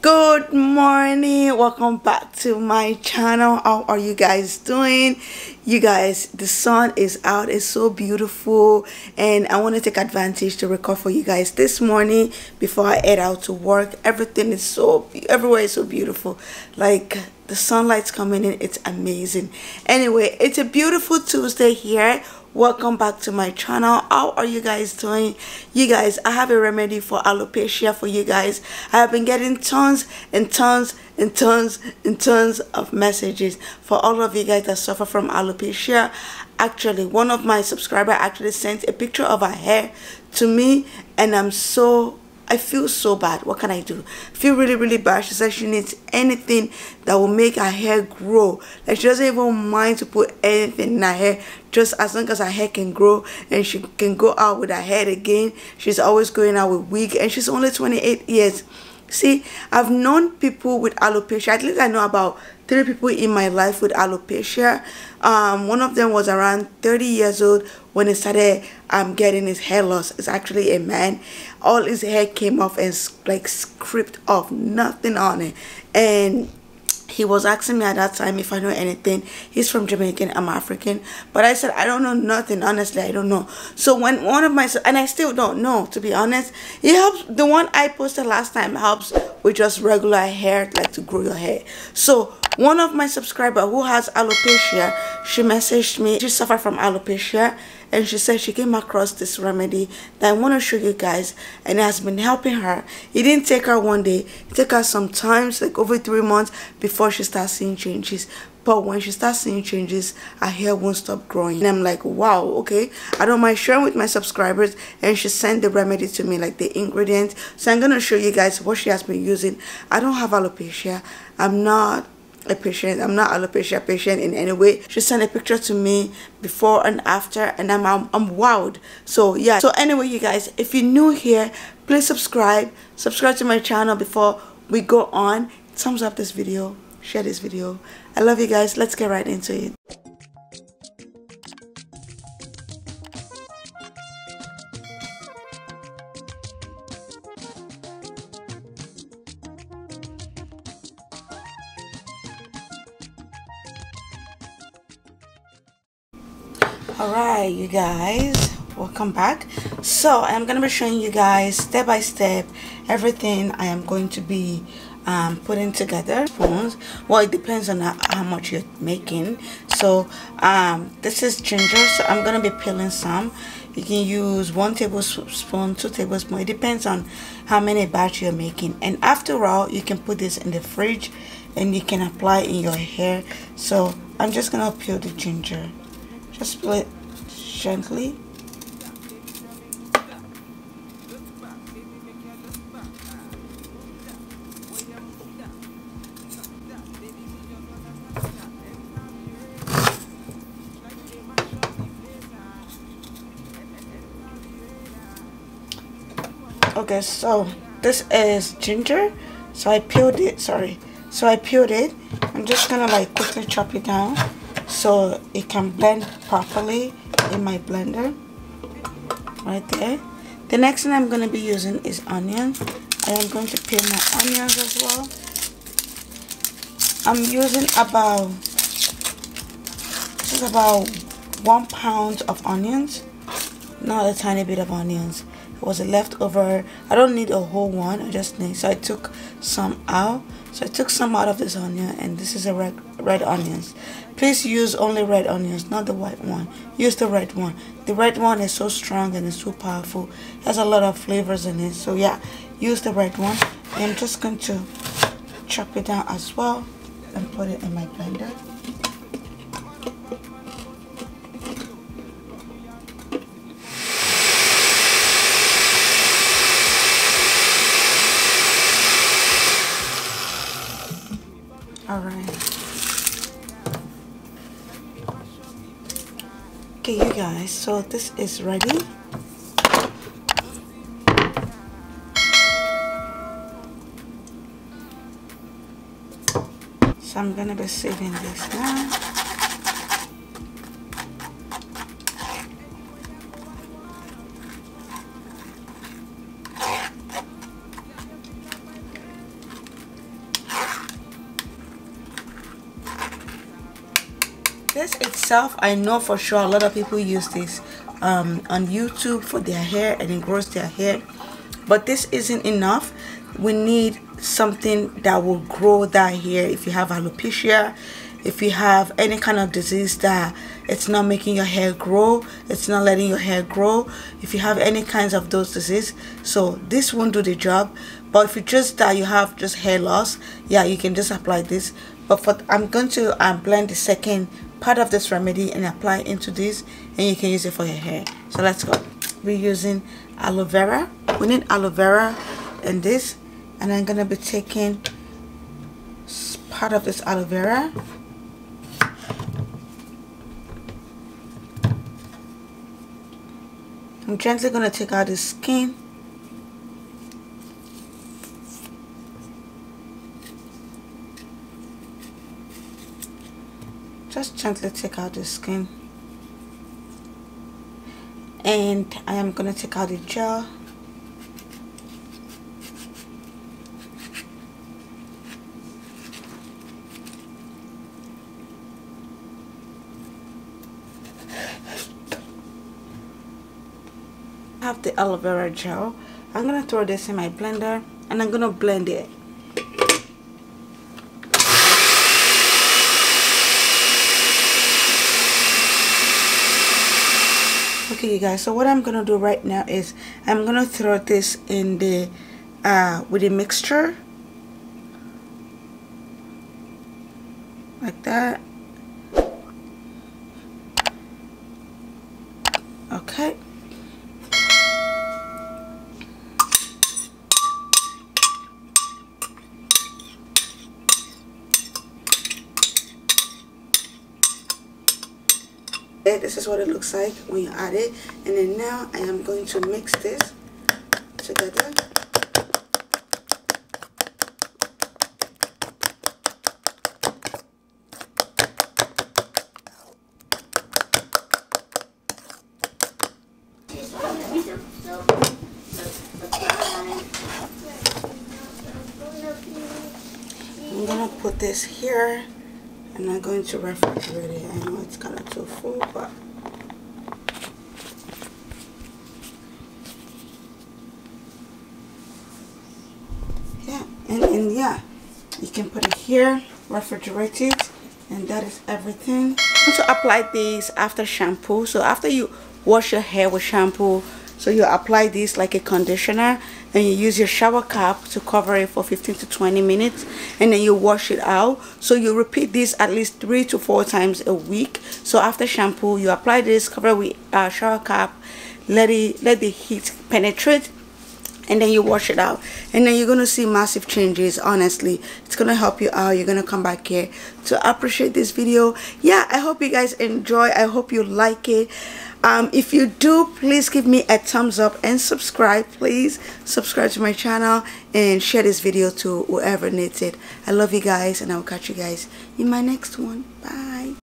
good morning. Welcome back to my channel. How are you guys doing? You guys the sun is out. It's so beautiful. And i want to take advantage to record for you guys this morning before i head out to work. Everything is so everywhere is so beautiful. Like the sunlight's coming in. It's amazing. Anyway it's a beautiful tuesday here welcome back to my channel. How are you guys doing? You guys i have a remedy for alopecia for you guys. I have been getting tons and tons and tons and tons of messages for all of you guys that suffer from alopecia. Actually one of my subscriber actually sent a picture of her hair to me and i'm so I feel so bad. What can I do? I feel really, really bad. She says she needs anything that will make her hair grow. Like she doesn't even mind to put anything in her hair, just as long as her hair can grow and she can go out with her hair again. She's always going out with wig and she's only 28 years. See, I've known people with alopecia. At least I know about three people in my life with alopecia. Um, one of them was around 30 years old when he started um, getting his hair loss. It's actually a man. All his hair came off and like scraped off, nothing on it. And he was asking me at that time if I know anything. He's from Jamaican, I'm African. But I said, I don't know nothing. Honestly, I don't know. So when one of my, and I still don't know, to be honest. It helps, the one I posted last time helps with just regular hair, like to grow your hair. So one of my subscriber who has alopecia, she messaged me. She suffered from alopecia and she said she came across this remedy that I want to show you guys and it has been helping her. It didn't take her one day. It took her some times, like over three months before she starts seeing changes. But when she starts seeing changes, her hair won't stop growing. And I'm like, wow, okay. I don't mind sharing with my subscribers. And she sent the remedy to me, like the ingredients. So I'm going to show you guys what she has been using. I don't have alopecia. I'm not a patient. I'm not alopecia patient in any way. She sent a picture to me before and after and i'm i'm, I'm wowed. So yeah. So anyway you guys if you're new here please subscribe. Subscribe to my channel before we go on. Thumbs up this video. Share this video. I love you guys. Let's get right into it all right you guys welcome back. So i'm gonna be showing you guys step by step everything i am going to be um, putting together. Spoons well it depends on how, much you're making. So um, this is ginger so i'm gonna be peeling some. You can use one tablespoon two tablespoons it depends on how many batch you're making. And after all you can put this in the fridge and you can apply in your hair. So i'm just gonna peel the ginger split gently. Okay, so this is ginger. So I peeled it, sorry. So I peeled it. I'm just gonna like quickly chop it down so it can blend properly in my blender right there. The next thing I'm going to be using is onion. I am going to peel my onions as well. I'm using about this is about one pound of onions not a tiny bit of onions. It was a leftover. I don't need a whole one. I just need so I took some out. So I took some out of this onion and this is a red red onions. Please use only red onions not the white one. Use the red one. The red one is so strong and it's so powerful. It has a lot of flavors in it. So yeah use the red one. I'm just going to chop it down as well and put it in my blender all right. Okay you guys so this is ready. So I'm gonna be saving this now this itself i know for sure a lot of people use this um, on youtube for their hair and it grows their hair. But this isn't enough. We need something that will grow that hair. If you have alopecia if you have any kind of disease that it's not making your hair grow it's not letting your hair grow if you have any kinds of those disease. So this won't do the job. But if you just that you have just hair loss yeah you can just apply this. But for i'm going to um, blend the second part of this remedy and apply into this and you can use it for your hair. So let's go. We're using aloe vera. We need aloe vera and this and i'm gonna be taking part of this aloe vera. I'm gently to take out the skin just gently take out the skin. And I am going to take out the gel I have the aloe vera gel. I'm gonna throw this in my blender and I'm gonna blend it okay you guys so what I'm gonna do right now is I'm gonna throw this in the uh, with the mixture. Like that. Okay this is what it looks like when you add it. And then now I am going to mix this together. I'm gonna put this here I'm not going to refrigerate it. I know it's kind of too full, but yeah, and, and yeah, you can put it here, refrigerate it, and that is everything. To apply this after shampoo. So after you wash your hair with shampoo, so you apply this like a conditioner and you use your shower cap to cover it for 15 to 20 minutes and then you wash it out. So you repeat this at least three to four times a week. So after shampoo, you apply this, cover with uh, shower cap, let it let the heat penetrate and then you wash it out. And then you're gonna see massive changes honestly. It's gonna help you out. You're gonna come back here to appreciate this video. Yeah i hope you guys enjoy. I hope you like it um, if you do please give me a thumbs up and subscribe please. Subscribe to my channel and share this video to whoever needs it. I love you guys and i'll catch you guys in my next one. Bye